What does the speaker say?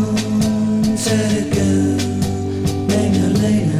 long time ago, Magdalena.